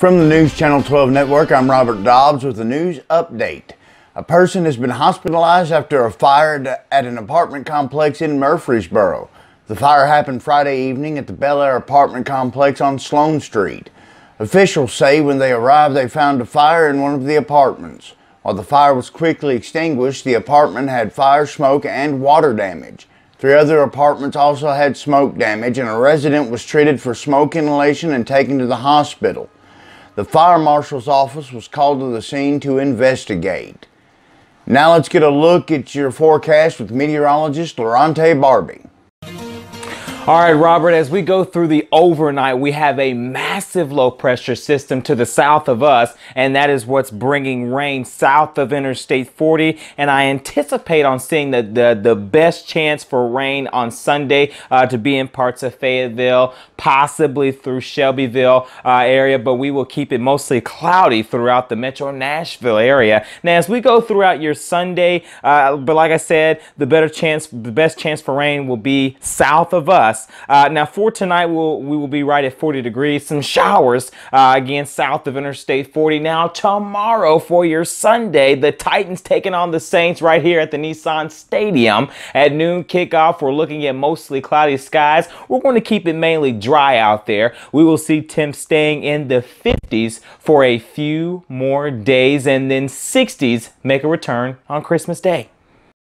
From the News Channel 12 Network, I'm Robert Dobbs with a news update. A person has been hospitalized after a fire at an apartment complex in Murfreesboro. The fire happened Friday evening at the Bel Air apartment complex on Sloan Street. Officials say when they arrived, they found a fire in one of the apartments. While the fire was quickly extinguished, the apartment had fire, smoke, and water damage. Three other apartments also had smoke damage, and a resident was treated for smoke inhalation and taken to the hospital. The fire marshal's office was called to the scene to investigate. Now let's get a look at your forecast with meteorologist Lorante Barbie. All right, Robert, as we go through the overnight, we have a massive low pressure system to the south of us, and that is what's bringing rain south of Interstate 40. And I anticipate on seeing the, the, the best chance for rain on Sunday uh, to be in parts of Fayetteville, possibly through Shelbyville uh, area, but we will keep it mostly cloudy throughout the metro Nashville area. Now, as we go throughout your Sunday, uh, but like I said, the better chance, the best chance for rain will be south of us. Uh, now for tonight, we'll, we will be right at 40 degrees. Some showers uh, again south of Interstate 40. Now tomorrow for your Sunday, the Titans taking on the Saints right here at the Nissan Stadium at noon kickoff. We're looking at mostly cloudy skies. We're going to keep it mainly dry out there. We will see temps staying in the 50s for a few more days and then 60s make a return on Christmas Day.